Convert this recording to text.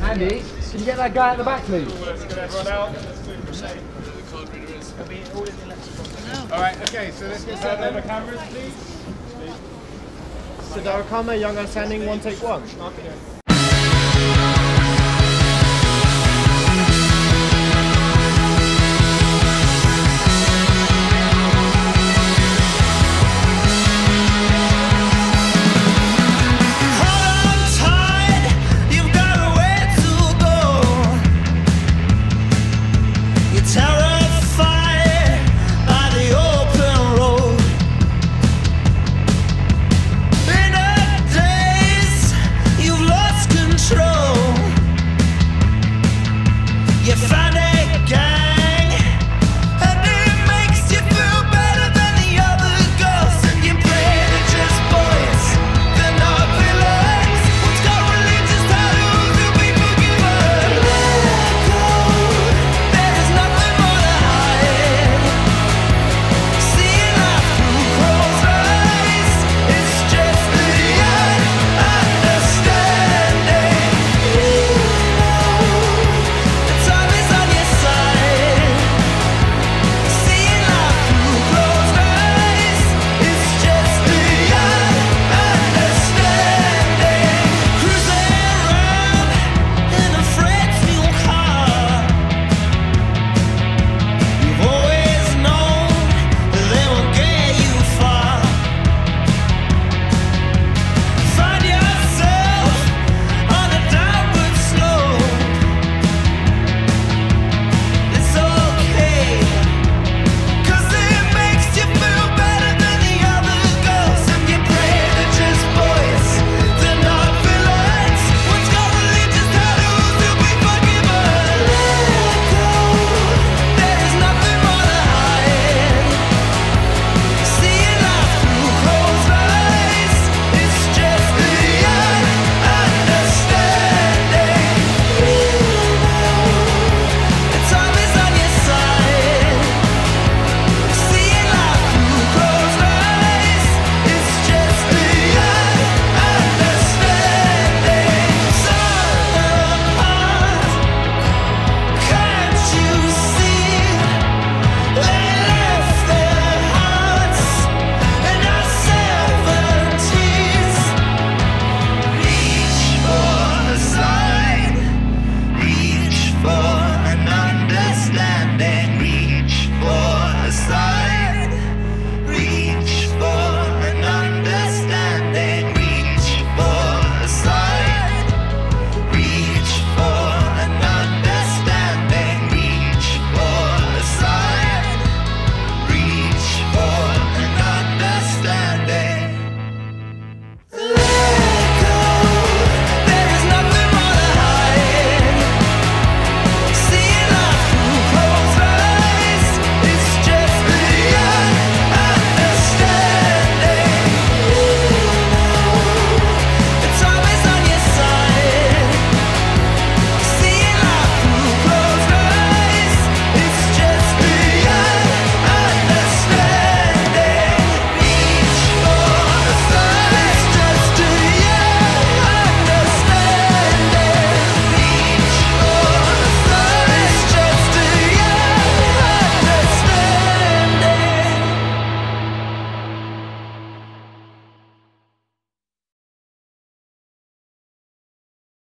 Andy, can you get that guy at the back, please? Let's get everyone out. Let's move for shade. Alright, okay, so let's get set over cameras, please. Sundara Karma, Young Understanding, one take one. born a sign.